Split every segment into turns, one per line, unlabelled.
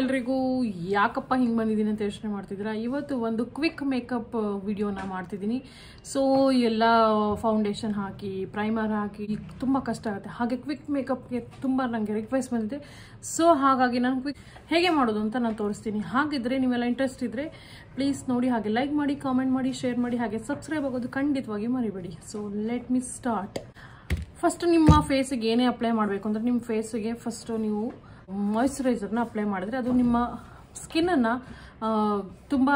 ಎಲ್ರಿಗೂ ಯಾಕಪ್ಪ ಹಿಂಗೆ ಬಂದಿದ್ದೀನಿ ಅಂತ ಯೋಚನೆ ಮಾಡ್ತಿದ್ದೀರಾ? ಇವತ್ತು ಒಂದು ಕ್ವಿಕ್ ಮೇಕಪ್ ವಿಡಿಯೋನ ಮಾಡ್ತಿದ್ದೀನಿ. ಸೊ ಎಲ್ಲ ಫೌಂಡೇಶನ್ ಹಾಕಿ ಪ್ರೈಮರ್ ಹಾಕಿ, ತುಂಬ ಕಷ್ಟ ಆಗುತ್ತೆ. ಹಾಗೆ ಕ್ವಿಕ್ ಮೇಕಪ್ಗೆ ತುಂಬ ನನಗೆ ರಿಕ್ವೆಸ್ಟ್ ಬಂದಿದೆ. ಸೊ ಹಾಗಾಗಿ ನಾನು ಕ್ವಿಕ್ ಹೇಗೆ ಮಾಡೋದು ಅಂತ ನಾನು ತೋರಿಸ್ತೀನಿ. ಹಾಗಿದ್ರೆ ನೀವೆಲ್ಲ ಇಂಟ್ರೆಸ್ಟ್ ಇದ್ದರೆ ಪ್ಲೀಸ್ ನೋಡಿ, ಹಾಗೆ ಲೈಕ್ ಮಾಡಿ ಕಾಮೆಂಟ್ ಮಾಡಿ ಶೇರ್ ಮಾಡಿ, ಹಾಗೆ ಸಬ್ಸ್ಕ್ರೈಬ್ ಆಗೋದು ಖಂಡಿತವಾಗಿ ಮರಿಬೇಡಿ. So let me start first ನಿಮ್ಮ ಫೇಸಿಗೆ ಏನೇ ಅಪ್ಲೈ ಮಾಡಬೇಕು ಅಂದರೆ ನಿಮ್ಮ ಫೇಸಿಗೆ ಫಸ್ಟು ನೀವು ಮಾಯ್ಶ್ಚರೈಸರ್ನ ಅಪ್ಲೈ ಮಾಡಿದ್ರೆ ಅದು ನಿಮ್ಮ ಸ್ಕಿನ್ನನ್ನು ತುಂಬ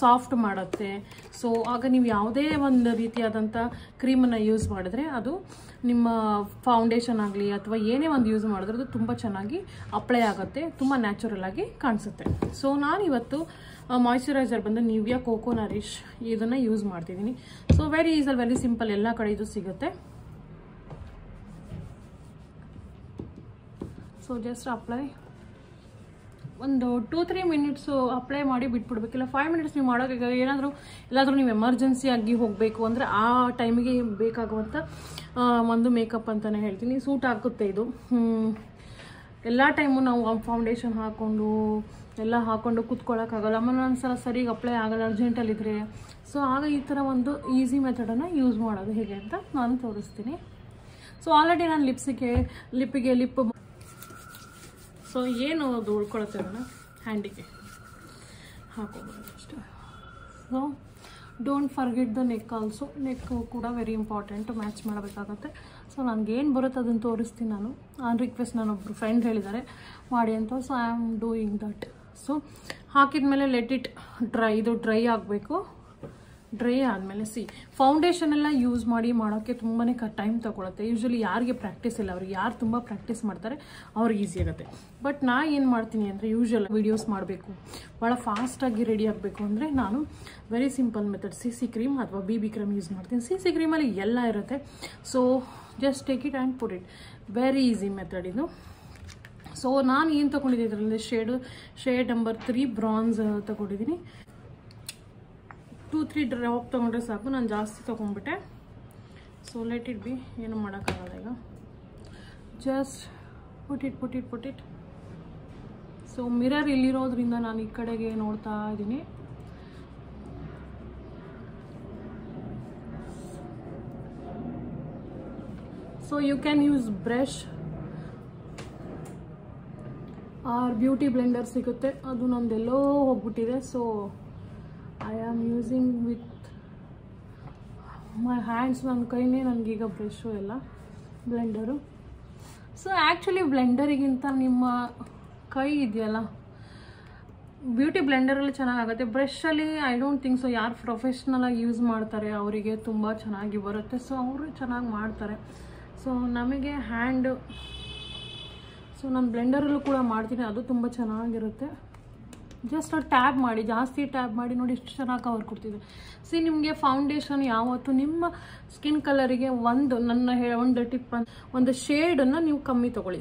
ಸಾಫ್ಟ್ ಮಾಡುತ್ತೆ. ಸೊ ಆಗ ನೀವು ಯಾವುದೇ ಒಂದು ರೀತಿಯಾದಂಥ ಕ್ರೀಮನ್ನು ಯೂಸ್ ಮಾಡಿದ್ರೆ ಅದು ನಿಮ್ಮ ಫೌಂಡೇಶನ್ ಆಗಲಿ ಅಥವಾ ಏನೇ ಒಂದು ಯೂಸ್ ಮಾಡಿದ್ರೆ ಅದು ತುಂಬ ಚೆನ್ನಾಗಿ ಅಪ್ಲೈ ಆಗುತ್ತೆ, ತುಂಬ ನ್ಯಾಚುರಲ್ ಆಗಿ ಕಾಣಿಸುತ್ತೆ. ಸೊ ನಾನಿವತ್ತು ಮಾಯ್ಶ್ಚರೈಸರ್ ಬಂದು ನಿವ್ಯಾ ಕೋಕೋ ನರಿಶ್ ಇದನ್ನು ಯೂಸ್ ಮಾಡ್ತಿದ್ದೀನಿ. So very easel very simple ಎಲ್ಲ ಕಡೆ ಇದು ಸಿಗುತ್ತೆ. ಸೊ ಜಸ್ಟ್ ಅಪ್ಲೈ ಒಂದು ಟೂ ತ್ರೀ ಮಿನಿಟ್ಸು ಅಪ್ಲೈ ಮಾಡಿ ಬಿಟ್ಬಿಡ್ಬೇಕಿಲ್ಲ ಫೈವ್ ಮಿನಿಟ್ಸ್ ನೀವು ಮಾಡೋಕೆ ಏನಾದರೂ ಎಲ್ಲಾದರೂ ನೀವು ಎಮರ್ಜೆನ್ಸಿ ಆಗಿ ಹೋಗಬೇಕು ಅಂದರೆ ಆ ಟೈಮಿಗೆ ಬೇಕಾಗುವಂಥ ಒಂದು ಮೇಕಪ್ ಅಂತಲೇ ಹೇಳ್ತೀನಿ. ಸೂಟ್ ಆಗುತ್ತೆ ಇದು. ಎಲ್ಲ ಟೈಮು ನಾವು ಫೌಂಡೇಶನ್ ಹಾಕ್ಕೊಂಡು ಎಲ್ಲ ಹಾಕ್ಕೊಂಡು ಕೂತ್ಕೊಳ್ಳೋಕ್ಕಾಗಲ್ಲ ಆಮೇಲೆ ಒಂದ್ಸಲ ಸರಿಗೆ ಅಪ್ಲೈ ಆಗಲ್ಲ ಅರ್ಜೆಂಟಲ್ಲಿದ್ದರೆ ಸೊ ಆಗ ಈ ಥರ ಒಂದು ಈಸಿ ಮೆಥಡನ್ನು ಯೂಸ್ ಮಾಡೋದು ಹೇಗೆ ಅಂತ ನಾನು ತೋರಿಸ್ತೀನಿ. ಸೊ ಆಲ್ರೆಡಿ ನಾನು ಲಿಪ್ಸಿಗೆ ಲಿಪ್ಪಿಗೆ ಲಿಪ್ ಸೊ ಏನು ಅದು ಉಳ್ಕೊಳತ್ತೇವಲ್ಲ ಹ್ಯಾಂಡಿಗೆ. ಹಾಕೋಬೋದು ಅಷ್ಟೇ. So don't forget the neck also neck ಕೂಡ ವೆರಿ ಇಂಪಾರ್ಟೆಂಟ್ ಮ್ಯಾಚ್ ಮಾಡಬೇಕಾಗತ್ತೆ. ಸೊ ನನಗೇನು ಬರುತ್ತೆ ಅದನ್ನು ತೋರಿಸ್ತೀನಿ ನಾನು. ಆ ರಿಕ್ವೆಸ್ಟ್ ನಾನೊಬ್ಬರು ಫ್ರೆಂಡ್ ಹೇಳಿದ್ದಾರೆ. ಮಾಡಿ ಅಂತ. So I am doing that so ಹಾಕಿದ ಮೇಲೆ ಲೆಟ್ ಇಟ್ ಡ್ರೈ ಇದು ಡ್ರೈ ಆಗಬೇಕು. ಡ್ರೈ ಆದಮೇಲೆ ಸಿ. ಫೌಂಡೇಶನ್ ಎಲ್ಲ ಯೂಸ್ ಮಾಡಿ ಮಾಡೋಕ್ಕೆ ತುಂಬಾ ಕ ಟೈಮ್ ತೊಗೊಳುತ್ತೆ. ಯೂಶ್ವಲಿ ಯಾರಿಗೆ ಪ್ರಾಕ್ಟೀಸ್ ಇಲ್ಲ, ಅವ್ರಿಗೆ ಯಾರು ತುಂಬ ಪ್ರಾಕ್ಟೀಸ್ ಮಾಡ್ತಾರೆ ಅವ್ರಿಗೆ ಈಸಿ ಆಗುತ್ತೆ. ಬಟ್ ನಾ ಏನು ಮಾಡ್ತೀನಿ ಅಂದರೆ ಯೂಶ್ವಲ್ ವೀಡಿಯೋಸ್ ಮಾಡಬೇಕು. ಭಾಳ ಫಾಸ್ಟಾಗಿ ರೆಡಿ ಆಗಬೇಕು ಅಂದರೆ ನಾನು very simple method C C cream ಅಥವಾ ಬಿ ಬಿ ಕ್ರೀಮ್ ಯೂಸ್ ಮಾಡ್ತೀನಿ. ಸಿ ಸಿ ಕ್ರೀಮಲ್ಲಿ ಎಲ್ಲ ಇರುತ್ತೆ. So just take it and put it very easy method ಇದು. ಸೊ ನಾನು ಏನು ತೊಗೊಂಡಿದ್ದೆ ಇದರಲ್ಲಿ? Shade shade number three bronze ತೊಗೊಂಡಿದ್ದೀನಿ. ಟೂ ತ್ರೀ ಡ್ರಾಪ್ ತೊಗೊಂಡ್ರೆ ಸಾಕು, ನಾನು ಜಾಸ್ತಿ ತೊಗೊಂಡ್ಬಿಟ್ಟೆ. ಸೊ ಲೆಟ್ ಇಟ್ ಬಿ ಏನು ಮಾಡೋಕ್ಕಾಗಲ್ಲ ಈಗ. Just put it put it put it so mirror ಇಲ್ಲಿರೋದ್ರಿಂದ ನಾನು ಈ ಕಡೆಗೆ ನೋಡ್ತಾ ಇದ್ದೀನಿ. So you can use brush or beauty blender ಸಿಗುತ್ತೆ. ಅದು ನಂದೆಲ್ಲೋ ಹೋಗ್ಬಿಟ್ಟಿದೆ. So I am using with my hands ನನ್ನ ಕೈನೇ ನನಗೀಗ ಬ್ರಷು ಎಲ್ಲ ಬ್ಲೆಂಡರು ಸೊ ಆ್ಯಕ್ಚುಲಿ ಬ್ಲೆಂಡರಿಗಿಂತ ನಿಮ್ಮ ಕೈ ಇದೆಯಲ್ಲ ಬ್ಯೂಟಿ ಬ್ಲೆಂಡರಲ್ಲಿ ಚೆನ್ನಾಗಾಗುತ್ತೆ. ಬ್ರಷಲ್ಲಿ ಐ ಡೋಂಟ್ ಥಿಂಕ್ ಸೊ ಯಾರು ಪ್ರೊಫೆಷ್ನಲಾಗಿ ಯೂಸ್ ಮಾಡ್ತಾರೆ, ಅವರಿಗೆ ತುಂಬ ಚೆನ್ನಾಗಿ ಬರುತ್ತೆ. ಸೊ ಅವರು ಚೆನ್ನಾಗಿ ಮಾಡ್ತಾರೆ. ಸೊ ನಮಗೆ ಹ್ಯಾಂಡು ಸೊ ನಾನು ಬ್ಲೆಂಡರಲ್ಲೂ ಕೂಡ ಮಾಡ್ತೀನಿ, ಅದು ತುಂಬ ಚೆನ್ನಾಗಿರುತ್ತೆ. ಜಸ್ಟ್ ಟ್ಯಾಬ್ ಮಾಡಿ, ಜಾಸ್ತಿ ಟ್ಯಾಬ್ ಮಾಡಿ ನೋಡಿ ಎಷ್ಟು ಚೆನ್ನಾಗಿ ಕವರ್ ಕೊಡ್ತಿದೆ ಸಿ ನಿಮಗೆ ಫೌಂಡೇಶನ್ ಯಾವತ್ತು ನಿಮ್ಮ ಸ್ಕಿನ್ ಕಲರಿಗೆ ಒಂದು ನನ್ನ ಹೇ, ಒಂದು ಟಿಪ್ ಒಂದು ಶೇಡನ್ನು ನೀವು ಕಮ್ಮಿ ತೊಗೊಳ್ಳಿ.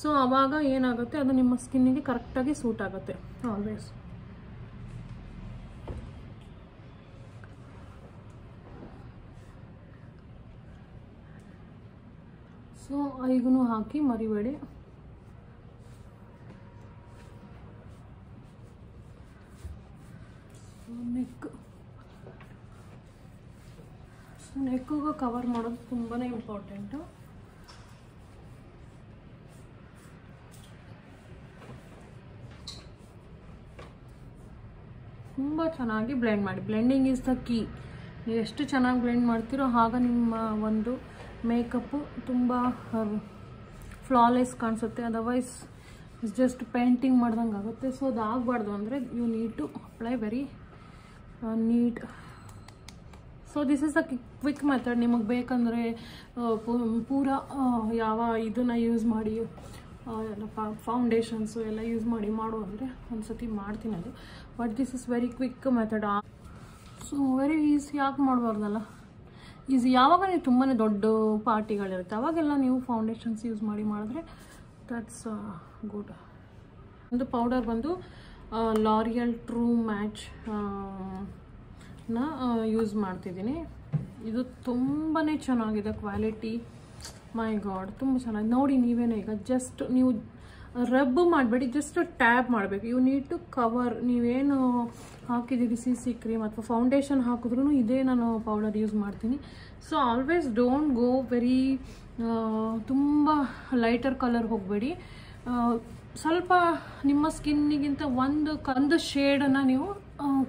ಸೊ ಆವಾಗ ಏನಾಗುತ್ತೆ, ಅದು ನಿಮ್ಮ ಸ್ಕಿನ್ನಿಗೆ ಕರೆಕ್ಟಾಗಿ ಸೂಟ್ ಆಗುತ್ತೆ. ಆಲ್ವೇಸ್ ಸೊ ಐಗೂ ಹಾಕಿ ಮರಿಬೇಡಿ. ನೆಕ್ ನೆಕ್ಕಿಗೂ ಕವರ್ ಮಾಡೋದು ತುಂಬಾ ಇಂಪಾರ್ಟೆಂಟು ತುಂಬ ಚೆನ್ನಾಗಿ ಬ್ಲೆಂಡ್ ಮಾಡಿ. ಬ್ಲೆಂಡಿಂಗ್ ಈಸ್ ದ ಕೀ ನೀವು ಎಷ್ಟು ಚೆನ್ನಾಗಿ ಬ್ಲೆಂಡ್ ಮಾಡ್ತೀರೋ ಆಗ ನಿಮ್ಮ ಒಂದು ಮೇಕಪ್ಪು ತುಂಬ ಫ್ಲಾಲೆಸ್ ಕಾಣಿಸುತ್ತೆ. ಅದರ್ವೈಸ್ ಇಟ್ಸ್ ಜಸ್ಟ್ ಪೇಂಟಿಂಗ್ ಮಾಡ್ದಂಗೆ ಆಗುತ್ತೆ ಸೊ ಅದು ಆಗಬಾರ್ದು ಅಂದರೆ you need to apply very neat. So this is a quick method ನಿಮಗೆ ಬೇಕಂದರೆ ಪೂರ ಯಾವ ಇದನ್ನು ಯೂಸ್ ಮಾಡಿ ಎಲ್ಲ ಫೌಂಡೇಶನ್ಸು ಎಲ್ಲ ಯೂಸ್ ಮಾಡಿ ಮಾಡು ಅಂದರೆ ಒಂದು ಸತಿ ಮಾಡ್ತೀನಿ ಅದು. But this is very quick method so very easy ಯಾಕೆ ಮಾಡಬಾರ್ದಲ್ಲ? ಈಸಿ ಯಾವಾಗ ನೀವು ತುಂಬಾ ದೊಡ್ಡ ಪಾರ್ಟಿಗಳಿರುತ್ತೆ, ಅವಾಗೆಲ್ಲ ನೀವು ಫೌಂಡೇಶನ್ಸ್ ಯೂಸ್ ಮಾಡಿ ಮಾಡಿದ್ರೆ ದಟ್ಸ್ ಗುಡ್ ಒಂದು ಪೌಡರ್ ಬಂದು ಲಾರಿಯಲ್ ಟ್ರೂ ಮ್ಯಾಚ್ನ ಯೂಸ್ ಮಾಡ್ತಿದ್ದೀನಿ. ಇದು ತುಂಬಾ ಚೆನ್ನಾಗಿದೆ ಕ್ವಾಲಿಟಿ ಮೈ ಗಾಡ್ ತುಂಬ ಚೆನ್ನಾಗಿ ನೋಡಿ ನೀವೇನೇ ಈಗ ಜಸ್ಟ್ ನೀವು ರಬ್ ಮಾಡಬೇಡಿ ಜಸ್ಟ್ ಟ್ಯಾಬ್ ಮಾಡಬೇಕು. ಯು ನೀಡ್ ಟು ಕವರ್ ನೀವೇನು ಹಾಕಿದ್ದೀರಿ ಸಿ ಸಿ ಕ್ರೀಮ್ ಅಥವಾ ಫೌಂಡೇಶನ್ ಹಾಕಿದ್ರೂ ಇದೇ ನಾನು ಪೌಡರ್ ಯೂಸ್ ಮಾಡ್ತೀನಿ. So always don't go very ತುಂಬ ಲೈಟರ್ ಕಲರ್ ಹೋಗಬೇಡಿ. ಸ್ವಲ್ಪ ನಿಮ್ಮ ಸ್ಕಿನ್ನಿಗಿಂತ ಒಂದು ಕಂದು ಶೇಡನ್ನು ನೀವು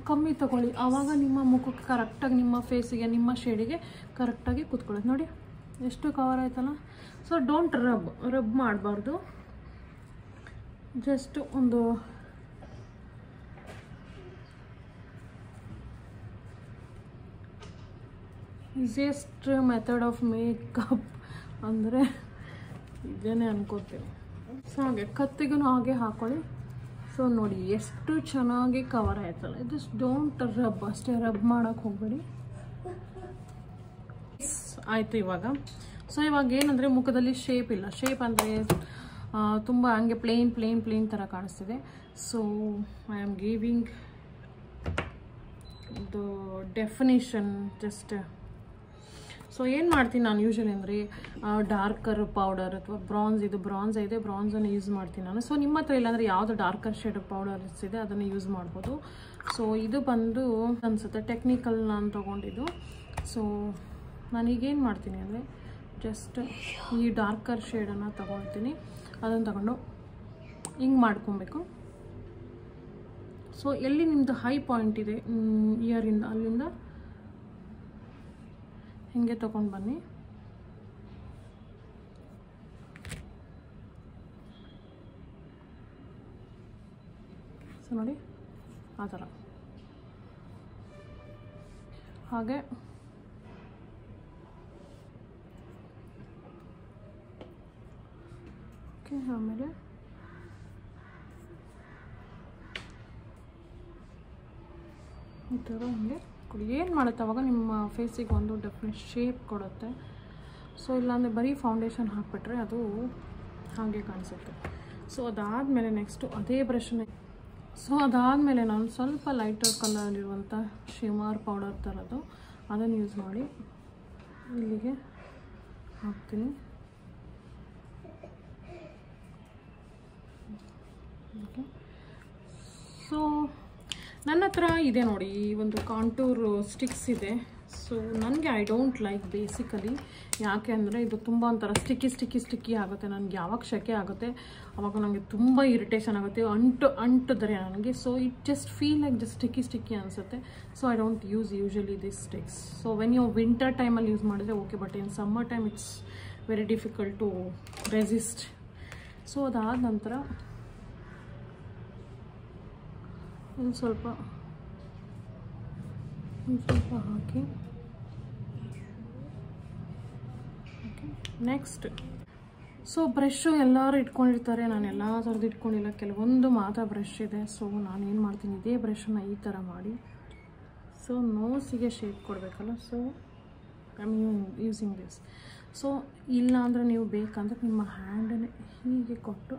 ಕಮ್ಮಿ ತಗೊಳ್ಳಿ. ಆವಾಗ ನಿಮ್ಮ ಮುಖಕ್ಕೆ ಕರೆಕ್ಟಾಗಿ ನಿಮ್ಮ ಫೇಸಿಗೆ, ನಿಮ್ಮ ಶೇಡಿಗೆ ಕರೆಕ್ಟಾಗಿ ಕೂತ್ಕೊಳ್ಳೋದು. ನೋಡಿ, ಎಷ್ಟು ಕವರ್ ಆಯ್ತಲ್ಲ. ಸೊ ಡೋಂಟ್ ರಬ್ ರಬ್ ಮಾಡಬಾರ್ದು. ಜಸ್ಟ್ ಒಂದು ಈಸಿಯೆಸ್ಟ್ ಮೆಥಡ್ ಆಫ್ ಮೇಕಪ್ ಅಂದರೆ ಇದೇನೆ ಅನ್ಕೋತೀನಿ. ಸೊ ಹಾಗೆ ಕತ್ತಿಗೂ ಹಾಗೆ ಹಾಕೊಳ್ಳಿ. ಸೊ ನೋಡಿ ಎಷ್ಟು ಚೆನ್ನಾಗಿ ಕವರ್ ಆಯ್ತಲ್ಲ. ಜಸ್ಟ್ ಡೋಂಟ್ ರಬ್ ಅಷ್ಟೇ ರಬ್ ಮಾಡೋಕ್ಕೆ ಹೋಗಬೇಡಿ. ಆಯಿತು ಇವಾಗ. ಸೊ ಇವಾಗ ಏನಂದರೆ ಮುಖದಲ್ಲಿ ಶೇಪ್ ಇಲ್ಲ. ಶೇಪ್ ಅಂದರೆ ತುಂಬ ಹಂಗೆ ಪ್ಲೇನ್ ಪ್ಲೇನ್ ಪ್ಲೇನ್ ಥರ ಕಾಣಿಸ್ತಿದೆ. So I am giving the definition just so ಏನು ಮಾಡ್ತೀನಿ ನಾನು ಯೂಶಲಿ ಅಂದರೆ ಡಾರ್ಕರ್ ಪೌಡರ್ ಅಥವಾ ಬ್ರಾನ್ಸ್ ಇದು ಬ್ರಾನ್ಸ್ ಇದೆ ಬ್ರಾನ್ಸನ್ನು ಯೂಸ್ ಮಾಡ್ತೀನಿ ನಾನು. ಸೊ ನಿಮ್ಮ ಹತ್ರ ಇಲ್ಲಾಂದರೆ ಯಾವುದು ಡಾರ್ಕರ್ ಶೇಡ್ ಪೌಡರ್ಸ್ ಇದೆ, ಅದನ್ನು ಯೂಸ್ ಮಾಡ್ಬೋದು. ಸೊ ಇದು ಬಂದು ಅನಿಸುತ್ತೆ ಟೆಕ್ನಿಕಲ್ ನಾನು ತೊಗೊಂಡಿದ್ದು. ಸೊ ನಾನೀಗೇನು ಮಾಡ್ತೀನಿ ಅಂದರೆ ಜಸ್ಟ್ ಈ ಡಾರ್ಕರ್ ಶೇಡನ್ನು ತೊಗೊಳ್ತೀನಿ. ಅದನ್ನು ತಗೊಂಡು ಹಿಂಗೆ ಮಾಡ್ಕೊಬೇಕು. ಸೊ ಎಲ್ಲಿ ನಿಮ್ಮದು ಹೈ ಪಾಯಿಂಟ್ ಇದೆ ಇಯರಿಂದ ಅಲ್ಲಿಂದ? ಹಿಂಗೆ ತೊಗೊಂಡು ಬನ್ನಿ. ಸೊ ನೋಡಿ ಆ ಥರ. ಹಾಗೆ. ಓಕೆ ಆಮೇಲೆ ಈ ಥರ ಹಂಗೆ. ಕೊಡಿ ಏನು ಮಾಡುತ್ತೆ? ಅವಾಗ ನಿಮ್ಮ ಫೇಸಿಗೆ ಒಂದು ಡೆಫಿನೆಟ್ ಶೇಪ್ ಕೊಡುತ್ತೆ. ಸೊ ಇಲ್ಲಾಂದರೆ ಬರೀ ಫೌಂಡೇಶನ್ ಹಾಕಿಬಿಟ್ರೆ ಅದು ಹಾಗೆ ಕಾಣಿಸುತ್ತೆ. ಸೊ ಅದಾದಮೇಲೆ ನೆಕ್ಸ್ಟು ಅದೇ ಬ್ರಷ್ನೇ ಸೊ ಅದಾದಮೇಲೆ ನಾನು ಸ್ವಲ್ಪ ಲೈಟರ್ ಕಲರಲ್ಲಿರುವಂಥ ಶಿಮಾರ್ ಪೌಡರ್ ಥರದ್ದು ಅದನ್ನು ಯೂಸ್ ಮಾಡಿ ಇಲ್ಲಿಗೆ ಹಾಕ್ತೀನಿ. ಓಕೆ ಸೊ ನನ್ನ ಹತ್ರ ಇದೆ ನೋಡಿ, ಈ ಒಂದು ಕಾಂಟೂರ್ ಸ್ಟಿಕ್ಸ್ ಇದೆ. ಸೊ ನನಗೆ ಐ ಡೋಂಟ್ ಲೈಕ್ ಬೇಸಿಕಲಿ ಯಾಕೆ ಅಂದರೆ ಇದು ತುಂಬ ಒಂಥರ ಸ್ಟಿಕ್ಕಿ ಸ್ಟಿಕ್ಕಿ ಸ್ಟಿಕ್ಕಿ ಆಗುತ್ತೆ. ನನಗೆ ಯಾವಾಗ ಶೆಕೆ ಆಗುತ್ತೆ, ಅವಾಗ ನನಗೆ ತುಂಬ ಇರಿಟೇಷನ್ ಆಗುತ್ತೆ, ಅಂಟು, ಅಂಟಿದ್ರೆ ನನಗೆ. So it just feel like just sticky sticky ಅನಿಸುತ್ತೆ. So I don't use usually this sticks so when you winter ಟೈಮಲ್ಲಿ ಯೂಸ್ ಮಾಡಿದ್ರೆ okay but in summer time it's very difficult to resist so ಅದಾದ ನಂತರ ಒಂದು ಸ್ವಲ್ಪ ಒಂದು ಸ್ವಲ್ಪ ಹಾಕಿ. ಓಕೆ ನೆಕ್ಸ್ಟ್ ಸೊ ಬ್ರಷು ಎಲ್ಲರೂ ಇಟ್ಕೊಂಡಿರ್ತಾರೆ. ನಾನು ಎಲ್ಲ ಥರದ್ದು ಇಟ್ಕೊಂಡಿಲ್ಲ. ಕೆಲವೊಂದು ಮಾತ್ರ ಬ್ರಷ್ ಇದೆ. ಸೊ ನಾನು ಏನು ಮಾಡ್ತೀನಿ, ಇದೇ ಬ್ರಷನ್ನು ಈ ಥರ ಮಾಡಿ. ಸೊ ನೋಸಿಗೆ ಶೇಪ್ ಕೊಡಬೇಕಲ್ಲ. So I mean using this so ಇಲ್ಲ ಅಂದರೆ ನೀವು ಬೇಕಂದ್ರೆ ನಿಮ್ಮ ಹ್ಯಾಂಡನ್ನೇ ಹೀಗೆ ಕೊಟ್ಟು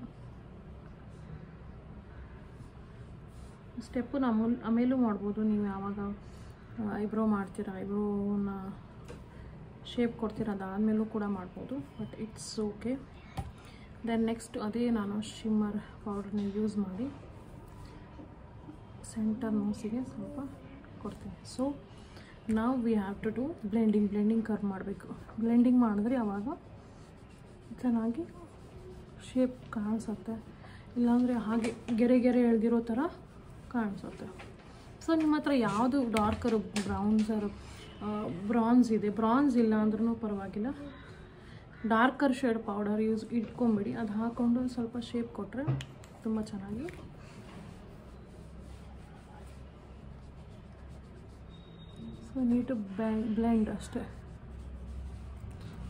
ಸ್ಟೆಪ್ಪು ನಮ್ಮ ಆಮೇಲೂ ಮಾಡ್ಬೋದು. ನೀವು ಯಾವಾಗ ಐಬ್ರೋ ಮಾಡ್ತೀರಾ, ಐಬ್ರೋನ ಶೇಪ್ ಕೊಡ್ತೀರ ಅದಾದಮೇಲೂ ಕೂಡ ಮಾಡ್ಬೋದು but it's okay then next ಅದೇ ನಾನು ಶಿಮ್ಮರ್ ಪೌಡ್ರನ್ನ ಯೂಸ್ ಮಾಡಿ ಸೆಂಟರ್ ನೋಸಿಗೆ ಸ್ವಲ್ಪ ಕೊಡ್ತೀನಿ. ಸೊ ನಾವು we have to do blending blending ಕರ್ ಮಾಡಬೇಕು. ಬ್ಲೆಂಡಿಂಗ್ ಮಾಡಿದ್ರೆ ಅವಾಗ ಚೆನ್ನಾಗಿ ಶೇಪ್ ಕಾಣಿಸುತ್ತೆ. ಇಲ್ಲಾಂದರೆ ಹಾಗೆ ಗೆರೆ ಗೆರೆ ಎಳೆದಿರೋ ಥರ ಕಾಣಿಸುತ್ತೆ. ಸೊ ನಿಮ್ಮ ಹತ್ರ ಯಾವುದು ಡಾರ್ಕರು ಬ್ರೌನ್ಸರು ಬ್ರಾನ್ಸ್ ಇದೆ? ಬ್ರಾನ್ಸ್ ಇಲ್ಲ ಅಂದ್ರೂ ಪರವಾಗಿಲ್ಲ. ಡಾರ್ಕರ್ ಶೇಡ್ ಪೌಡರ್ ಯೂಸ್ ಇಟ್ಕೊಂಬಿಡಿ. ಅದು ಹಾಕ್ಕೊಂಡು ಸ್ವಲ್ಪ ಶೇಪ್ ಕೊಟ್ಟರೆ ತುಂಬ ಚೆನ್ನಾಗಿ ಸೊ ನೀಟು ಬ್ಲೆಂಡ್ ಅಷ್ಟೇ.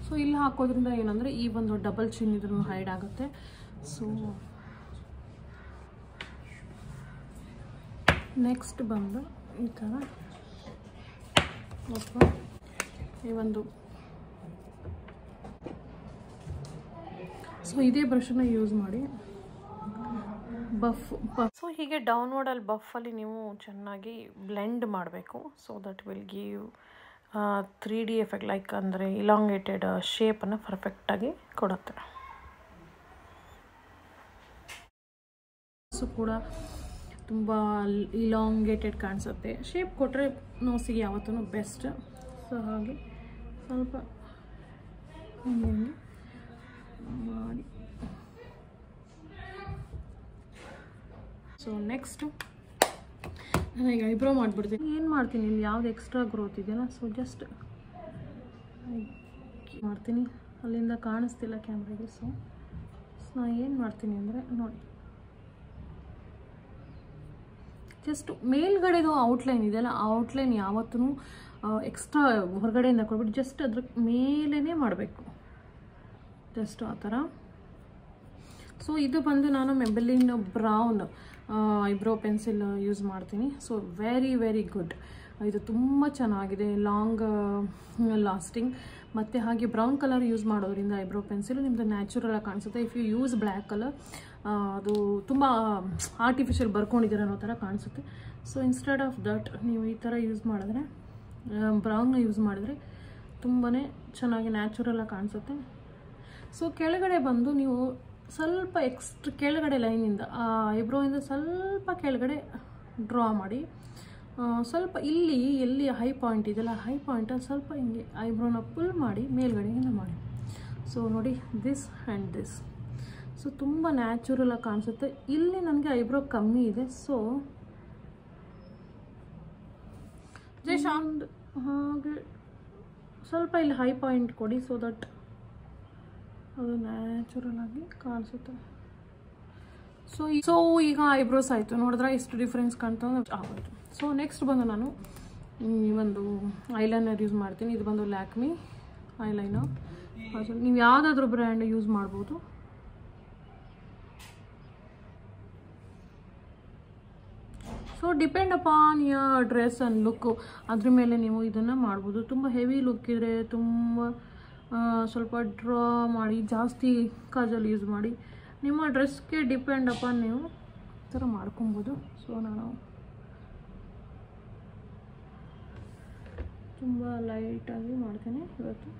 ಸೊ ಇಲ್ಲಿ ಹಾಕೋದ್ರಿಂದ ಏನಂದರೆ ಈ ಒಂದು ಡಬಲ್ ಚಿನ್ ಇದ್ರೂ ಹೈಡ್ ಆಗುತ್ತೆ. ಸೊ ನೆಕ್ಸ್ಟ್ ಬಂದು ಈ ಥರ ಅಥವಾ ಈ ಒಂದು. ಸೊ ಇದೇ ಬ್ರಷನ್ನ ಯೂಸ್ ಮಾಡಿ. ಬಫ್ ಬಫ್ ಸೊ ಹೀಗೆ ಡೌನ್ವರ್ಡಲ್ಲಿ ಬಫಲ್ಲಿ ನೀವು ಚೆನ್ನಾಗಿ ಬ್ಲೆಂಡ್ ಮಾಡಬೇಕು. So that will give three D effect like ಅಂದರೆ ಇಲಾಂಗೇಟೆಡ್ ಶೇಪನ್ನು ಪರ್ಫೆಕ್ಟಾಗಿ ಕೊಡುತ್ತೆ. ಸೊ ಕೂಡ ತುಂಬ ಇಲಾಂಗೇಟೆಡ್ ಕಾಣಿಸುತ್ತೆ. ಶೇಪ್ ಕೊಟ್ಟರೆ ನೋಸಿಗೆ ಯಾವತ್ತೂ ಬೆಸ್ಟ್ ಸೊ ಹಾಗೆ ಸ್ವಲ್ಪ ಮಾಡಿ. ಸೊ ನೆಕ್ಸ್ಟು ಈಗ ಐಬ್ರೋ ಮಾಡಿಬಿಡ್ತೀನಿ. ಏನು ಮಾಡ್ತೀನಿ? ಇಲ್ಲಿ ಯಾವ್ದು ಎಕ್ಸ್ಟ್ರಾ ಗ್ರೋತ್ ಇದೆಯಲ್ಲ? ಸೊ ಜಸ್ಟ್ ಮಾಡ್ತೀನಿ. ಅಲ್ಲಿಂದ ಕಾಣಿಸ್ತಿಲ್ಲ ಕ್ಯಾಮ್ರಾಗೆ ಸೊ ನಾನು ಏನು ಮಾಡ್ತೀನಿ ಅಂದರೆ ನೋಡಿ. ಜಸ್ಟ್ ಮೇಲ್ಗಡೆದು ಔಟ್ಲೈನ್ ಇದೆಯಲ್ಲ ಆ ಔಟ್ಲೈನ್ ಯಾವತ್ತೂ ಎಕ್ಸ್ಟ್ರಾ ಹೊರಗಡೆಯಿಂದ ಕೊಡ್ಬಿಟ್ಟು ಜಸ್ಟ್ ಅದ್ರ ಮೇಲೇ ಮಾಡಬೇಕು. ಜಸ್ಟ್ ಆ ಥರ. ಸೊ ಇದು ಬಂದು ನಾನು Maybelline brown eyebrow pencil use ಮಾಡ್ತೀನಿ. ಸೊ ವೆರಿ ವೆರಿ ಗುಡ್ ಇದು ತುಂಬ ಚೆನ್ನಾಗಿದೆ ಲಾಂಗ್ ಲಾಸ್ಟಿಂಗ್ ಮತ್ತು ಹಾಗೆ ಬ್ರೌನ್ ಕಲರ್ ಯೂಸ್ ಮಾಡೋದ್ರಿಂದ ಐಬ್ರೋ ಪೆನ್ಸಿಲ್ ನಿಮ್ಮದು ನ್ಯಾಚುರಲ್ ಆಗಿ ಕಾಣಿಸುತ್ತೆ. If you use black colour ಅದು ತುಂಬ ಆರ್ಟಿಫಿಷಿಯಲ್ ಬರ್ಕೊಂಡಿದ್ದೀರ ಅನ್ನೋ ಥರ ಕಾಣಿಸುತ್ತೆ. ಸೊ ಇನ್ಸ್ಟೆಡ್ ಆಫ್ ದಟ್ ನೀವು ಈ ಥರ ಯೂಸ್ ಮಾಡಿದ್ರೆ ಬ್ರೌನ್ನ ಯೂಸ್ ಮಾಡಿದ್ರೆ ತುಂಬಾ ಚೆನ್ನಾಗಿ ನ್ಯಾಚುರಲಾಗಿ ಕಾಣಿಸುತ್ತೆ. ಸೊ ಕೆಳಗಡೆ ಬಂದು ನೀವು ಸ್ವಲ್ಪ ಎಕ್ಸ್ಟ್ರ ಕೆಳಗಡೆ ಲೈನಿಂದ ಐಬ್ರೋಯಿಂದ ಸ್ವಲ್ಪ ಕೆಳಗಡೆ ಡ್ರಾ ಮಾಡಿ. ಸ್ವಲ್ಪ ಇಲ್ಲಿ ಎಲ್ಲಿ ಹೈ ಪಾಯಿಂಟ್ ಇದೆಯಲ್ಲ ಹೈ ಪಾಯಿಂಟಲ್ಲಿ ಸ್ವಲ್ಪ ಹಿಂಗೆ ಐಬ್ರೋನ ಪುಲ್ ಮಾಡಿ ಮೇಲ್ಗಡೆಯಿಂದ ಮಾಡಿ. ಸೊ ನೋಡಿ ದಿಸ್ ಆ್ಯಂಡ್ ದಿಸ್ ಸೊ ತುಂಬ ನ್ಯಾಚುರಲಾಗಿ ಕಾಣಿಸುತ್ತೆ. ಇಲ್ಲಿ ನನಗೆ ಐಬ್ರೋ ಕಮ್ಮಿ ಇದೆ. ಸೊ ಜಸ್ಟ್ ಹಾಗೆ ಸ್ವಲ್ಪ ಇಲ್ಲಿ ಹೈ ಪಾಯಿಂಟ್ ಕೊಡಿ ಸೊ ದಟ್ ಅದು ನ್ಯಾಚುರಲ್ ಆಗಿ ಕಾಣಿಸುತ್ತೆ. ಸೊ ಸೊ ಈಗ ಐಬ್ರೋಸ್ ಆಯಿತು ನೋಡಿದ್ರೆ ಎಷ್ಟು ಡಿಫ್ರೆನ್ಸ್ ಕಾಣ್ತದೆ ಆಗೋಯ್ತು. ಸೊ ನೆಕ್ಸ್ಟ್ ಬಂದು ನಾನು ಈ ಒಂದು ಐಲೈನರ್ ಯೂಸ್ ಮಾಡ್ತೀನಿ. ಇದು ಬಂದು ಲ್ಯಾಕ್ಮಿ ಐಲೈನರ್ ನೀವು ಯಾವುದಾದ್ರೂ ಬ್ರ್ಯಾಂಡ್ ಯೂಸ್ ಮಾಡ್ಬೋದು. So depend upon your dress and look ಅದ್ರ ಮೇಲೆ ನೀವು ಇದನ್ನು ಮಾಡ್ಬೋದು. ತುಂಬ ಹೆವಿ ಲುಕ್ ಇದ್ರೆ ತುಂಬ ಸ್ವಲ್ಪ ಡ್ರಾ ಮಾಡಿ, ಜಾಸ್ತಿ ಕಾಜಲ್ ಯೂಸ್ ಮಾಡಿ. ನಿಮ್ಮ ಡ್ರೆಸ್ಗೆ ಡಿಪೆಂಡ್ ಅಪಾನ್ ನೀವು. ಥರ ಮಾಡ್ಕೊಬೋದು. ಸೊ ನಾನು ತುಂಬ ಲೈಟಾಗಿ ಮಾಡ್ತೇನೆ ಇವತ್ತು.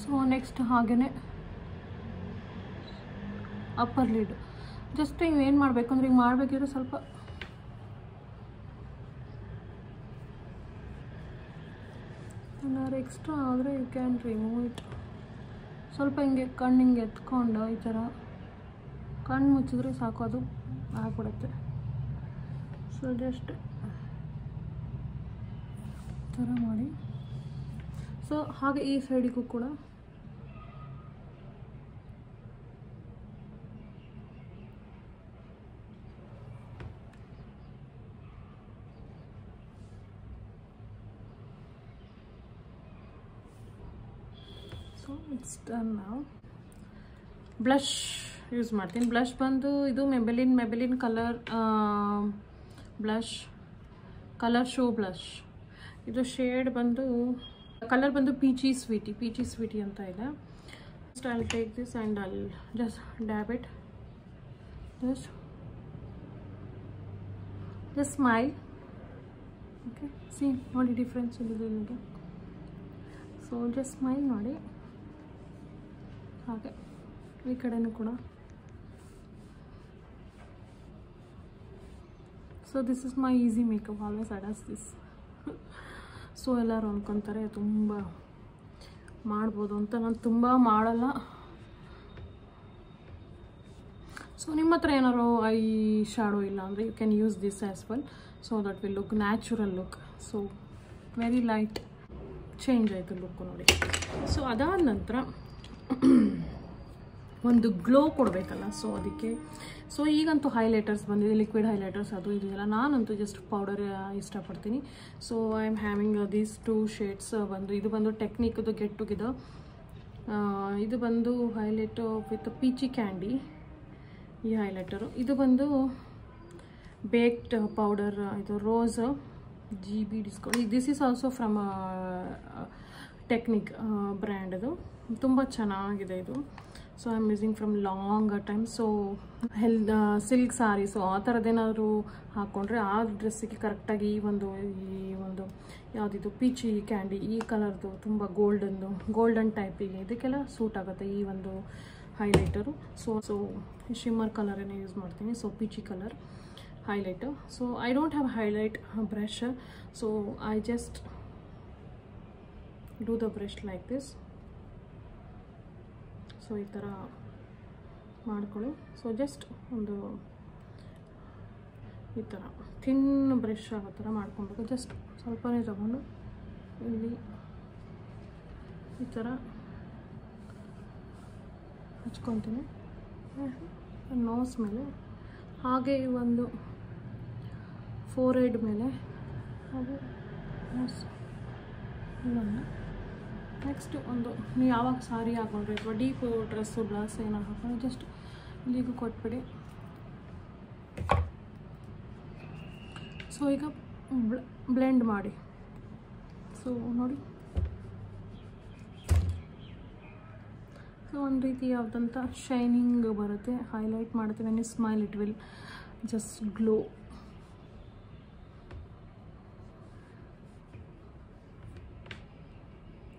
ಸೊ ನೆಕ್ಸ್ಟ್ ಹಾಗೆಯೇ ಅಪ್ಪರ್ ಲಿಡ್ ಜಸ್ಟ್ ನೀವು ಏನು ಮಾಡಬೇಕು ಅಂದರೆ ಹಿಂಗೆ ಮಾಡಬೇಕಿದ್ರೆ ಸ್ವಲ್ಪ ಏನಾದ್ರು ಎಕ್ಸ್ಟ್ರಾ ಆದರೆ ಯು ಕ್ಯಾನ್ ರಿಮೂವ್ ಇಟ್ ಸ್ವಲ್ಪ ಹಿಂಗೆ ಕಣ್ಣು ಹಿಂಗೆ ಎತ್ಕೊಂಡು ಈ ಥರ ಕಣ್ಣು ಮುಚ್ಚಿದ್ರೆ ಸಾಕು, ಅದು ಆಗ್ಬಿಡುತ್ತೆ. ಸೊ ಜಸ್ಟ್ ಥರ ಮಾಡಿ. ಸೊ ಹಾಗೆ ಈ ಸೈಡಿಗೂ ಕೂಡ ಸೊ ಇಟ್ಸ್ ಡನ್ ನಾವು ಬ್ಲಷ್ ಯೂಸ್ ಮಾಡ್ತೀನಿ. ಬ್ಲಷ್ ಬಂದು ಇದು Maybelline Maybelline colour blush colour show blush ಇದು ಶೇಡ್ ಬಂದು ಕಲರ್ ಬಂದು ಪೀಚಿ ಸ್ವೀಟಿ ಪೀಚಿ ಸ್ವೀಟಿ ಅಂತ ಇದೆ. Just I'll take this and all just dab it just just smile okay see ನೋಡಿ ಡಿಫ್ರೆನ್ಸ್ ಇದೆ ನಿಮಗೆ. ಸೊ ಜಸ್ಟ್ ಸ್ಮೈಲ್ ಮಾಡಿ ಹಾಗೆ, ಈ ಕಡೆನೂ ಕೂಡ. So this is my easy makeup always ಅಡಸ್ this so ಎಲ್ಲರೂ ಅಂದ್ಕೊತಾರೆ ತುಂಬ ಮಾಡ್ಬೋದು ಅಂತ. ನಾನು ತುಂಬ ಮಾಡಲ್ಲ. ಸೊ ನಿಮ್ಮ ಹತ್ರ ಏನಾದ್ರು ಐ ಶ್ಯಾಡೋ ಇಲ್ಲ ಅಂದರೆ you can use this as well so that will look natural look so very light change ಆಯಿತು ಲುಕ್ ನೋಡಿ. ಸೊ ಅದಾದ ನಂತರ ಒಂದು ಗ್ಲೋ ಕೊಡಬೇಕಲ್ಲ ಸೊ ಅದಕ್ಕೆ ಸೊ ಈಗಂತೂ ಹೈಲೈಟರ್ಸ್ ಬಂದಿದೆ ಲಿಕ್ವಿಡ್ ಹೈಲೈಟರ್ಸ್ ಅದು ಇದು ಎಲ್ಲ. ನಾನಂತೂ ಜಸ್ಟ್ ಪೌಡರ್ ಇಷ್ಟಪಡ್ತೀನಿ. So I am having these two shades ಬಂದು, ಇದು ಬಂದು ಟೆಕ್ನಿಕ್ದು ಗೆಟ್ ಟುಗೆದರ್ ಇದು ಬಂದು ಹೈಲೈಟ್ ವಿತ್ ಪೀಚಿ ಕ್ಯಾಂಡಿ ಈ ಹೈಲೈಟರು ಇದು ಬಂದು ಬೇಕ್ಡ್ ಪೌಡರ್ ಇದು rose G B discount this is also from Technic ಬ್ರ್ಯಾಂಡದು ತುಂಬ ಚೆನ್ನಾಗಿದೆ ಇದು. So I am using from long time so L silk saris ಆ ಥರದ್ದೇನಾದರೂ ಹಾಕ್ಕೊಂಡ್ರೆ ಆ ಡ್ರೆಸ್ಸಿಗೆ ಕರೆಕ್ಟಾಗಿ ಈ ಒಂದು ಈ ಒಂದು ಯಾವುದಿದು ಪೀಚಿ ಕ್ಯಾಂಡಿ ಈ ಕಲರ್ದು ತುಂಬ ಗೋಲ್ಡನ್ದು ಗೋಲ್ಡನ್ ಟೈಪಿಗೆ ಇದಕ್ಕೆಲ್ಲ ಸೂಟ್ ಆಗುತ್ತೆ ಈ ಒಂದು ಹೈಲೈಟರು ಸೊ ಸೊ ಶಿಮ್ಮರ್ ಕಲರನ್ನೇ ಯೂಸ್ ಮಾಡ್ತೀನಿ. So peachy colour highlighter. So I don't have highlight brush so I just do the brush like this. So, ಈ ಥರ ಮಾಡ್ಕೊಳ್ಳಿ. ಸೊ ಜಸ್ಟ್ ಒಂದು ಈ ಥರ ಥಿನ್ ಬ್ರಷ್ ಆಗೋ ಥರ ಮಾಡ್ಕೊಬೇಕು ಜಸ್ಟ್ ಸ್ವಲ್ಪನೇ ತಗೊಂಡು ಇಲ್ಲಿ ಈ ಥರ ಹಚ್ಕೊತೀನಿ ನೋಸ್ ಮೇಲೆ. ಹಾಗೆ ಒಂದು ಫೋರ್ ಏಡ್ ಮೇಲೆ. ಹಾಗೆ ನೋಸ್ ಇಲ್ಲೊಂದು. ನೆಕ್ಸ್ಟ್ ಒಂದು, ನೀವು ಯಾವಾಗ ಸಾರಿ ಹಾಕೊಂಡ್ರೆ ಅಥವಾ ಡೀಪ್ ಡ್ರೆಸ್ಸು ಬ್ಲೌಸ್ ಏನೋ ಹಾಕೊಂಡ್ರೆ? ಜಸ್ಟ್ ಇಲ್ಲಿಗೂ ಕೊಟ್ಬಿಡಿ. ಸೊ ಈಗ ಬ್ಲೆಂಡ್ ಮಾಡಿ. ಸೊ ನೋಡಿ. ಸೊ ಒಂದು ರೀತಿ ಯಾವುದಂತ ಶೈನಿಂಗ್ ಬರುತ್ತೆ. ಹೈಲೈಟ್ ಮಾಡುತ್ತೆ when smile it will just glow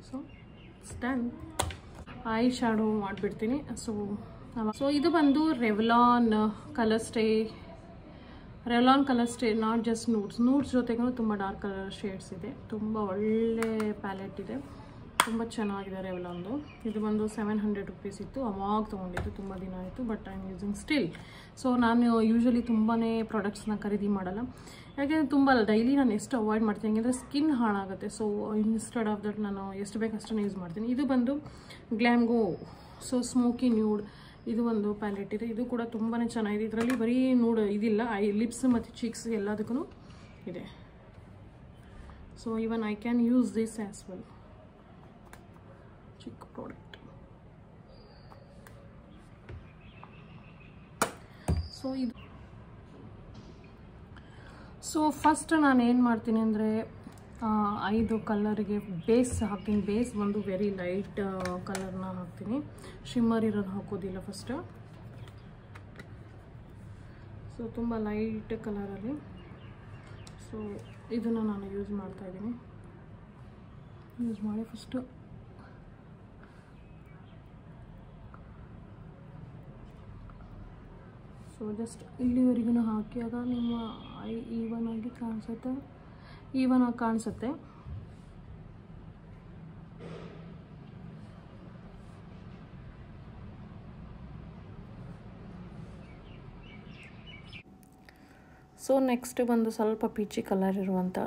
so Stan eye shadow ಮಾಡಿಬಿಡ್ತೀನಿ. ಸೊ ಸೊ ಇದು ಬಂದು Revlon colour stay Revlon colour stay not just nudes nudes ಜೊತೆಗೂ ತುಂಬ ಡಾರ್ಕ್ ಕಲರ್ ಶೇಡ್ಸ್ ಇದೆ. ತುಂಬ ಒಳ್ಳೆ ಪ್ಯಾಲೆಟ್ ಇದೆ. ತುಂಬ ಚೆನ್ನಾಗಿದೆ ರೆವ್ಲಾನ್ದು ಇದು ಬಂದು ಸೆವೆನ್ ಹಂಡ್ರೆಡ್ ರುಪೀಸ್ ಇತ್ತು. ಅವಾಗ ತೊಗೊಂಡಿದ್ದು, ತುಂಬ ದಿನ ಆಯಿತು but I am using still so ನಾನು ಯೂಶ್ವಲಿ ತುಂಬಾ ಪ್ರಾಡಕ್ಟ್ಸ್ನ ಖರೀದಿ ಮಾಡಲ್ಲ. ಯಾಕೆಂದರೆ ತುಂಬ ಡೈಲಿ ನಾನು ಎಷ್ಟು ಅವಾಯ್ಡ್ ಮಾಡ್ತೀನಿ ಯಾಕೆಂದರೆ ಸ್ಕಿನ್ ಹಾಳಾಗುತ್ತೆ. ಸೊ ಇನ್ಸ್ಟೆಡ್ ಆಫ್ ದಟ್ ನಾನು ಎಷ್ಟು ಬೇಕು ಅಷ್ಟನ್ನು ಯೂಸ್ ಮಾಡ್ತೀನಿ. ಇದು ಬಂದು ಗ್ಲ್ಯಾಮ್ಗೋ ಸೊ ಸ್ಮೋಕಿ ನ್ಯೂಡ್ ಇದು ಒಂದು ಪ್ಯಾಲೆಟ್ ಇದೆ. ಇದು ಕೂಡ ತುಂಬಾ ಚೆನ್ನಾಗಿದೆ. ಇದರಲ್ಲಿ ಬರೀ ನೂಡ್ ಇದಿಲ್ಲ, ಐ ಲಿಪ್ಸ್ ಮತ್ತು ಚೀಕ್ಸ್ ಎಲ್ಲದಕ್ಕೂ ಇದೆ. So even I can use this as well ಚಿಕ್ಕ ಪ್ರಾಡಕ್ಟ್ ಸೊ ಇದು ಸೊ ಫಸ್ಟ್ ನಾನು ಏನು ಮಾಡ್ತೀನಿ ಅಂದರೆ ಐದು ಕಲರಿಗೆ ಬೇಸ್ ಹಾಕ್ತೀನಿ. ಬೇಸ್ ಬಂದು ವೆರಿ ಲೈಟ್ ಕಲರ್ನ ಹಾಕ್ತೀನಿ. ಶಿಮ್ಮರ್ ಇರೋದು ಹಾಕೋದಿಲ್ಲ ಫಸ್ಟ್ ಸೊ ತುಂಬ ಲೈಟ್ ಕಲರಲ್ಲಿ ಸೊ ಇದನ್ನು ನಾನು ಯೂಸ್ ಮಾಡ್ತಾಯಿದ್ದೀನಿ ಯೂಸ್ ಮಾಡಿ ಫಸ್ಟು ಸೊ ಜಸ್ಟ್ ಇಲ್ಲಿವರೆಗೂ ಹಾಕಿ, ಆಗ ನಿಮ್ಮ ಐ ಈವನ್ ಆಗಿ ಕಾಣಿಸುತ್ತೆ. ಈವನ್ ಆಗಿ ಕಾಣಿಸುತ್ತೆ. ಸೊ ನೆಕ್ಸ್ಟ್ ಬಂದು ಸ್ವಲ್ಪ ಪೀಚಿ ಕಲರ್ ಇರುವಂಥ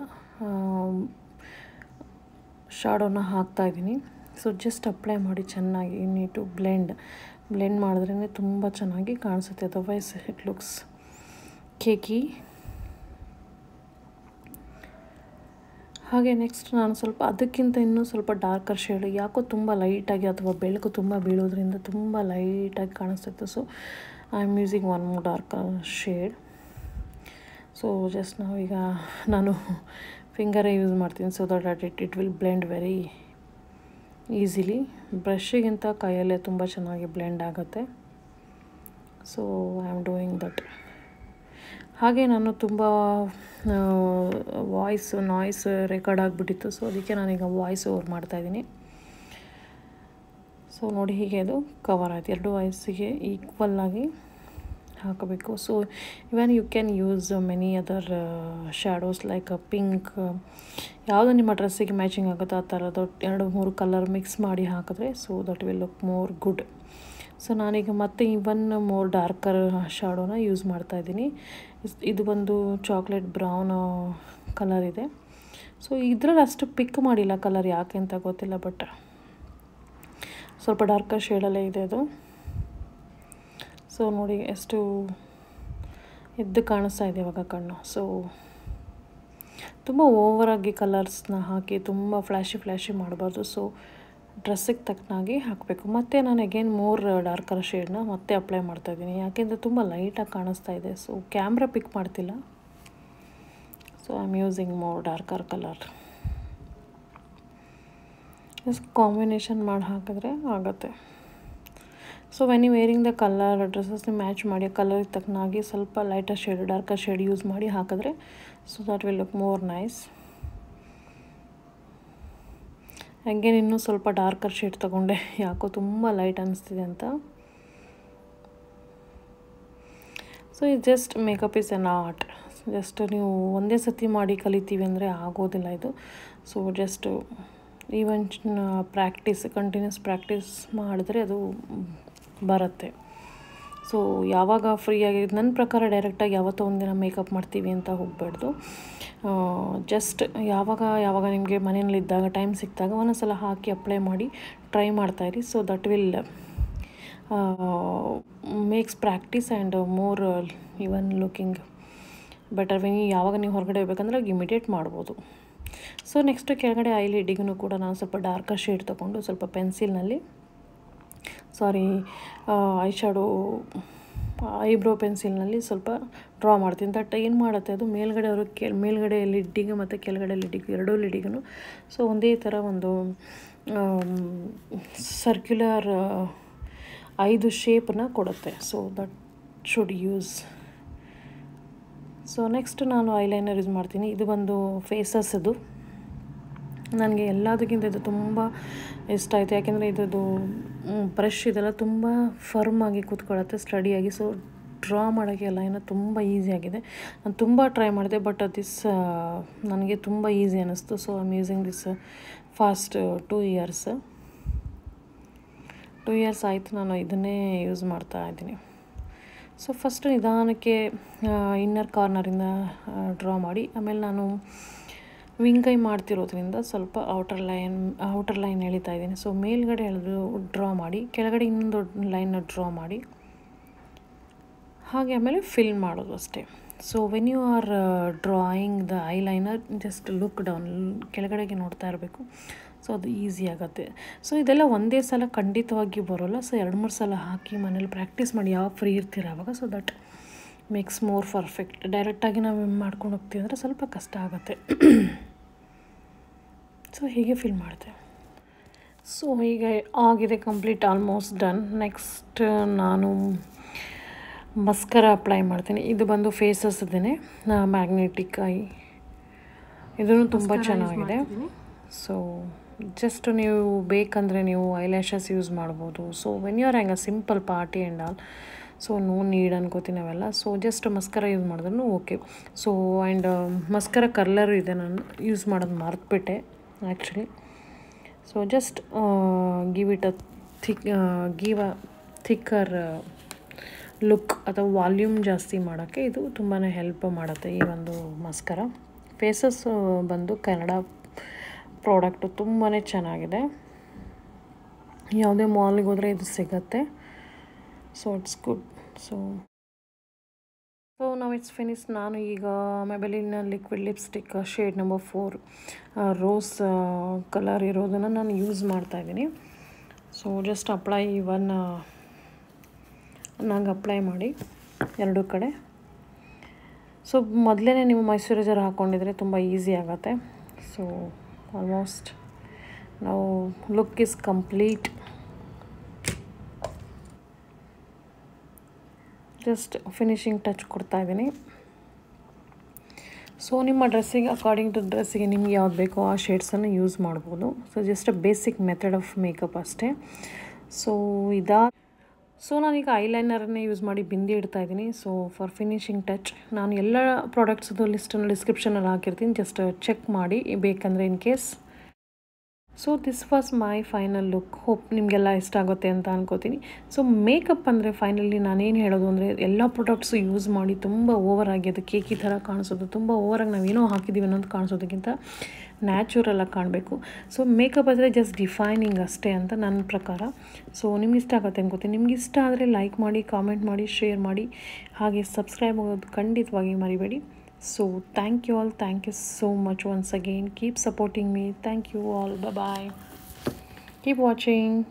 ಶಾಡೋನ ಹಾಕ್ತಾಯಿದ್ದೀನಿ ಸೊ ಜಸ್ಟ್ ಅಪ್ಲೈ ಮಾಡಿ ಚೆನ್ನಾಗಿ ನೀಟು ಬ್ಲೆಂಡ್ ಬ್ಲೆಂಡ್ ಮಾಡಿದ್ರೇ ತುಂಬ ಚೆನ್ನಾಗಿ ಕಾಣಿಸುತ್ತೆ ಅದರ್ವೈಸ್ ಇಟ್ ಲುಕ್ಸ್ ಕೇಕಿ. ಹಾಗೆ ನೆಕ್ಸ್ಟ್ ನಾನು ಸ್ವಲ್ಪ ಅದಕ್ಕಿಂತ ಇನ್ನೂ ಸ್ವಲ್ಪ ಡಾರ್ಕರ್ ಶೇಡ್ ಯಾಕೋ ತುಂಬ ಲೈಟಾಗಿ ಅಥವಾ ಬೆಳಕು ತುಂಬ ಬೀಳೋದ್ರಿಂದ ತುಂಬ ಲೈಟಾಗಿ ಕಾಣಿಸುತ್ತೆ. So I am using one more darker shade so just ನಾವೀಗ ನಾನು ಫಿಂಗರೇ ಯೂಸ್ ಮಾಡ್ತೀನಿ. So that it it will blend very easily. ಬ್ರಷ್ಗಿಂತ ಕೈಯಲ್ಲೇ ತುಂಬ ಚೆನ್ನಾಗಿ ಬ್ಲೆಂಡ್ ಆಗುತ್ತೆ. So I am doing that ಹಾಗೆ ನಾನು ತುಂಬ ವಾಯ್ಸ್ ನಾಯ್ಸ್ ರೆಕಾರ್ಡ್ ಆಗಿಬಿಟ್ಟಿತ್ತು. ಸೊ ಅದಕ್ಕೆ ನಾನೀಗ ವಾಯ್ಸ್ ಓವರ್ ಮಾಡ್ತಾಯಿದ್ದೀನಿ ಸೊ ನೋಡಿ ಹೀಗೆ ಅದು ಕವರ್ ಆಯಿತು. ಎರಡು ವಾಯ್ಸಿಗೆ ಈಕ್ವಲ್ಲಾಗಿ ಹಾಕಬೇಕು. So even you can use many other shadows like pink ಯಾವುದು ನಿಮ್ಮ ಡ್ರೆಸ್ಸಿಗೆ ಮ್ಯಾಚಿಂಗ್ ಆಗುತ್ತೆ ಆ ಥರದ್ದು ಎರಡು ಮೂರು ಕಲರ್ ಮಿಕ್ಸ್ ಮಾಡಿ ಹಾಕಿದ್ರೆ so that will look more good so ನಾನೀಗ ಮತ್ತೆ ಇವನ್ ಮೋರ್ ಡಾರ್ಕರ್ ಶ್ಯಾಡೋನ ಯೂಸ್ ಮಾಡ್ತಾ ಇದ್ದೀನಿ. ಇದು ಬಂದು ಚಾಕ್ಲೇಟ್ ಬ್ರೌನ್ ಕಲರ್ ಇದೆ. ಸೊ ಇದರಲ್ಲಿ ಅಷ್ಟು ಪಿಕ್ ಮಾಡಿಲ್ಲ ಕಲರ್ ಯಾಕೆ ಅಂತ ಗೊತ್ತಿಲ್ಲ ಬಟ್ ಸ್ವಲ್ಪ ಡಾರ್ಕರ್ ಶೇಡಲ್ಲೇ ಇದೆ ಅದು. ಸೊ ನೋಡಿ, ಎಷ್ಟು ಎದ್ದು ಕಾಣಿಸ್ತಾ ಇದೆ ಇವಾಗ ಕಣ್ಣು. ಸೊ ತುಂಬ ಓವರಾಗಿ ಕಲರ್ಸ್ನ ಹಾಕಿ, ತುಂಬ ಫ್ಲ್ಯಾಶಿ ಫ್ಲ್ಯಾಶಿ ಮಾಡಬಾರ್ದು. ಸೊ ಡ್ರೆಸ್ಸಿಗೆ ತಕ್ಕನಾಗಿ ಹಾಕಬೇಕು. ಮತ್ತು ನಾನು ಅಗೇನ್ ಮೋರ್ ಡಾರ್ಕರ್ ಶೇಡ್ನ ಮತ್ತೆ ಅಪ್ಲೈ ಮಾಡ್ತಾ ಇದ್ದೀನಿ. ಯಾಕೆಂದರೆ ತುಂಬ ಲೈಟಾಗಿ ಕಾಣಿಸ್ತಾ ಇದೆ. ಸೊ ಕ್ಯಾಮ್ರಾ ಪಿಕ್ ಮಾಡ್ತಿಲ್ಲ. So I am using more darker colour just combination ಮಾಡಿ ಹಾಕಿದ್ರೆ ಆಗುತ್ತೆ. So when you wearing the colour ಡ್ರೆಸ್ಸಸ್ನ match ಮಾಡಿ ಕಲರ್ ತಕ್ಕನಾಗಿ ಸ್ವಲ್ಪ lighter shade darker shade use ಮಾಡಿ ಹಾಕಿದ್ರೆ so that will look more nice ಹಂಗೆ ಇನ್ನೂ ಸ್ವಲ್ಪ ಡಾರ್ಕರ್ ಶೇಡ್ ತೊಗೊಂಡೆ. ಯಾಕೋ ತುಂಬ ಲೈಟ್ ಅನ್ನಿಸ್ತಿದೆ ಅಂತ. ಸೊ ಇದು just makeup is an art just ನೀವು ಒಂದೇ ಸತಿ ಮಾಡಿ ಕಲಿತೀವಿ ಅಂದರೆ ಆಗೋದಿಲ್ಲ ಇದು. So just even practice continuous practice ಮಾಡಿದ್ರೆ ಅದು ಬರುತ್ತೆ. ಸೊ ಯಾವಾಗ ಫ್ರೀ ಫ್ರೀಯಾಗಿ ನನ್ನ ಪ್ರಕಾರ ಡೈರೆಕ್ಟಾಗಿ ಯಾವತ್ತೋ ಒಂದಿನ ಮೇಕಪ್ ಮಾಡ್ತೀವಿ ಅಂತ ಹೋಗಬಾರ್ದು. ಜಸ್ಟ್ ಯಾವಾಗ ಯಾವಾಗ ನಿಮಗೆ ಮನೆಯಲ್ಲಿದ್ದಾಗ ಟೈಮ್ ಸಿಕ್ಕಿದಾಗ ಒಂದೊಂದ್ಸಲ ಹಾಕಿ ಅಪ್ಲೈ ಮಾಡಿ try ಮಾಡ್ತಾಯಿರಿ so that will makes practice and more even looking better when ಯಾವಾಗ ನೀವು ಹೊರಗಡೆ ಹೋಗ್ಬೇಕಂದ್ರೆ ಇಮಿಡಿಯೇಟ್ ಮಾಡ್ಬೋದು. ಸೊ ನೆಕ್ಸ್ಟ್ ಕೆಳಗಡೆ ಐ ಕೂಡ ನಾನು ಸ್ವಲ್ಪ ಡಾರ್ಕರ್ ಶೇಡ್ ತೊಗೊಂಡು ಸ್ವಲ್ಪ ಪೆನ್ಸಿಲ್ನಲ್ಲಿ ಸಾರಿ ಐ ಐಬ್ರೋ ಪೆನ್ಸಿಲ್ನಲ್ಲಿ ಸ್ವಲ್ಪ ಡ್ರಾ ಮಾಡ್ತೀನಿ. ದಟ್ ಏನು ಮಾಡುತ್ತೆ ಅದು ಮೇಲ್ಗಡೆ ಅವರು ಕೆ ಮೇಲ್ಗಡೆ ಲಿಡ್ಡಿಗೆ ಮತ್ತು ಕೆಳಗಡೆ ಲಿಡ್ಡಿಗೆ ಎರಡೂ ಲಿಡ್ಡಿಗೂ ಸೊ ಒಂದೇ ಥರ ಒಂದು ಸರ್ಕ್ಯುಲರ್ ಐದು ಶೇಪನ್ನ ಕೊಡುತ್ತೆ. So that should use so next ನಾನು ಐಲೈನರ್ ಯೂಸ್ ಮಾಡ್ತೀನಿ. ಇದು ಬಂದು ಫೇಸಸ್ ಇದು ನನಗೆ ಎಲ್ಲದಕ್ಕಿಂತ ಇದು ತುಂಬ ಇಷ್ಟ ಆಯಿತು. ಯಾಕೆಂದರೆ ಇದ್ರದ್ದು ಬ್ರಷ್ ಇದೆಲ್ಲ ತುಂಬ ಫರ್ಮ್ ಆಗಿ ಕೂತ್ಕೊಳ್ಳುತ್ತೆ ಸ್ಟಡಿಯಾಗಿ ಸೊ ಡ್ರಾ ಮಾಡೋಕ್ಕೆ ಎಲ್ಲ ಏನೋ ತುಂಬ ಆಗಿದೆ. ನಾನು ತುಂಬ ಟ್ರೈ ಮಾಡಿದೆ ಬಟ್ ದಿಸ್ ನನಗೆ ತುಂಬ ಈಸಿ ಅನ್ನಿಸ್ತು. So I'm using this past two years two years ಆಯಿತು ನಾನು ಇದನ್ನೇ ಯೂಸ್ ಮಾಡ್ತಾ ಇದ್ದೀನಿ. ಸೊ ಫಸ್ಟ್ ನಿಧಾನಕ್ಕೆ ಇನ್ನರ್ ಕಾರ್ನರಿಂದ ಡ್ರಾ ಮಾಡಿ. ಆಮೇಲೆ ನಾನು ವಿಂಗೈ ಮಾಡ್ತಿರೋದ್ರಿಂದ ಸ್ವಲ್ಪ ಔಟರ್ ಲೈನ್ ಔಟರ್ ಲೈನ್ ಎಳಿತಾ ಇದ್ದೀನಿ. ಸೊ ಮೇಲ್ಗಡೆ ಎಳೆದು ಡ್ರಾ ಮಾಡಿ, ಕೆಳಗಡೆ ಇನ್ನೊಂದು ಲೈನ್ನ ಡ್ರಾ ಮಾಡಿ, ಹಾಗೆ ಆಮೇಲೆ ಫಿಲ್ ಮಾಡೋದು ಅಷ್ಟೇ. So when you are drawing the eyeliner just look down ಕೆಳಗಡೆಗೆ ನೋಡ್ತಾ ಇರಬೇಕು. ಸೊ ಅದು ಈಸಿ ಆಗುತ್ತೆ. ಸೊ ಇದೆಲ್ಲ ಒಂದೇ ಸಲ ಖಂಡಿತವಾಗಿ ಬರೋಲ್ಲ. ಸೊ ಎರಡು ಮೂರು ಸಲ ಹಾಕಿ ಮನೇಲಿ ಪ್ರಾಕ್ಟೀಸ್ ಮಾಡಿ, ಯಾವ ಫ್ರೀ ಇರ್ತೀರ ಆವಾಗ so that makes more perfect ಡೈರೆಕ್ಟಾಗಿ ನಾವು ಮಾಡ್ಕೊಂಡು ಹೋಗ್ತೀವಿ ಅಂದರೆ ಸ್ವಲ್ಪ ಕಷ್ಟ ಆಗುತ್ತೆ. ಸೊ ಹೀಗೆ ಫಿಲ್ ಮಾಡಿದೆ. ಸೊ ಈಗ ಆಗಿದೆ ಕಂಪ್ಲೀಟ್ ಆಲ್ಮೋಸ್ಟ್ ಡನ್ ನೆಕ್ಸ್ಟ್ ನಾನು ಮಸ್ಕರ ಅಪ್ಲೈ ಮಾಡ್ತೀನಿ. ಇದು ಬಂದು ಫೇಸಸ್ ಇದೇನೆ ಮ್ಯಾಗ್ನೆಟಿಕ್ ಐ ಇದೂ ತುಂಬ ಚೆನ್ನಾಗಿದೆ. ಸೊ ಜಸ್ಟ್ ನೀವು ಬೇಕಂದರೆ ನೀವು ಐಲ್ಯಾಶಸ್ ಯೂಸ್ ಮಾಡ್ಬೋದು. So when you are hang a simple party and all so no need ಅನ್ಕೋತೀನಿ ಅವೆಲ್ಲ ಸೊ ಜಸ್ಟ್ ಮಸ್ಕರ ಯೂಸ್ ಮಾಡಿದ್ರೂ okay so and mascara colour ಇದೆ ನಾನು ಯೂಸ್ ಮಾಡೋದು ಮರೆತುಬಿಟ್ಟೆ. Actually so just give it a thick give a thicker look ಅಥವಾ volume ಜಾಸ್ತಿ ಮಾಡೋಕ್ಕೆ ಇದು ತುಂಬಾ ಹೆಲ್ಪ್ ಮಾಡುತ್ತೆ ಈ ಒಂದು ಮಸ್ಕರ ಫೇಸಸ್ ಬಂದು ಕನ್ನಡ ಪ್ರಾಡಕ್ಟು ತುಂಬಾ ಚೆನ್ನಾಗಿದೆ. ಯಾವುದೇ ಮಾಲ್ಗೆ ಹೋದರೆ ಇದು ಸಿಗತ್ತೆ. So it's good so so ನಾವು ಇಟ್ಸ್ ಫಿನಿಶ್ ನಾನು ಈಗ Maybelline liquid lipstick shade number four rose colour ಇರೋದನ್ನು ನಾನು ಯೂಸ್ ಮಾಡ್ತಾಯಿದ್ದೀನಿ ಸೊ ಜಸ್ಟ್ ಅಪ್ಲೈ ಒನ್ ನಂಗೆ ಅಪ್ಲೈ ಮಾಡಿ ಎರಡೂ ಕಡೆ. ಸೊ ಮೊದಲೇ ನೀವು ಮೈಸೂರೈಸರ್ ಹಾಕ್ಕೊಂಡಿದ್ರೆ ತುಂಬ ಈಸಿ ಆಗುತ್ತೆ. ಸೊ ಆಲ್ಮೋಸ್ಟ್ ನಾವು look is complete just finishing touch ಕೊಡ್ತಾ ಇದ್ದೀನಿ. ಸೊ ನಿಮ್ಮ ಡ್ರೆಸ್ಸಿಗೆ ಅಕಾರ್ಡಿಂಗ್ ಟು ಡ್ರೆಸ್ಸಿಗೆ ನಿಮ್ಗೆ ಯಾವ್ದು ಬೇಕೋ ಆ ಶೇಡ್ಸನ್ನು ಯೂಸ್ ಮಾಡ್ಬೋದು. So just basic method of makeup ಅಷ್ಟೇ. ಸೊ ಇದಾ ಸೊ ನಾನೀಗ ಐಲೈನರನ್ನೇ ಯೂಸ್ ಮಾಡಿ ಬಿಂದಿ ಇಡ್ತಾ ಇದ್ದೀನಿ. ಸೊ ಫಾರ್ ಫಿನಿಶಿಂಗ್ ಟಚ್ ನಾನು ಎಲ್ಲ ಪ್ರಾಡಕ್ಟ್ಸ್ದು ಲಿಸ್ಟನ್ನು ಡಿಸ್ಕ್ರಿಪ್ಷನಲ್ಲಿ ಹಾಕಿರ್ತೀನಿ. ಜಸ್ಟ್ ಚೆಕ್ ಮಾಡಿ, ಬೇಕಂದರೆ in case so this was my final look hope ನಿಮಗೆಲ್ಲ ಇಷ್ಟ ಆಗುತ್ತೆ ಅಂತ ಅನ್ಕೋತೀನಿ. ಸೊ ಮೇಕಪ್ ಅಂದರೆ ಫೈನಲಿ ನಾನೇನು ಹೇಳೋದು ಅಂದರೆ ಎಲ್ಲ ಪ್ರಾಡಕ್ಟ್ಸು ಯೂಸ್ ಮಾಡಿ ತುಂಬ ಓವರ್ ಆಗಿ ಅದು ಕೇಕಿ ಥರ ಕಾಣಿಸೋದು, ತುಂಬ ಓವರಾಗಿ ನಾವೇನೋ ಹಾಕಿದ್ದೀವಿ ಅನ್ನೋದು ಕಾಣಿಸೋದಕ್ಕಿಂತ ನ್ಯಾಚುರಲಾಗಿ ಕಾಣಬೇಕು. ಸೊ ಮೇಕಪ್ ಅಂದರೆ ಜಸ್ಟ್ ಡಿಫೈನಿಂಗ್ ಅಷ್ಟೇ ಅಂತ ನನ್ನ ಪ್ರಕಾರ. ಸೊ ನಿಮ್ಗೆ ಇಷ್ಟ ಆಗುತ್ತೆ ಅನ್ಕೋತೀನಿ. ನಿಮ್ಗೆ ಇಷ್ಟ ಆದರೆ ಲೈಕ್ ಮಾಡಿ ಕಾಮೆಂಟ್ ಮಾಡಿ ಶೇರ್ ಮಾಡಿ, ಹಾಗೆ ಸಬ್ಸ್ಕ್ರೈಬ್ ಆಗೋದು ಖಂಡಿತವಾಗಿ ಮರಿಬೇಡಿ. So thank you all. Thank you so much once again. Keep supporting me. Thank you all. Bye bye. Keep watching.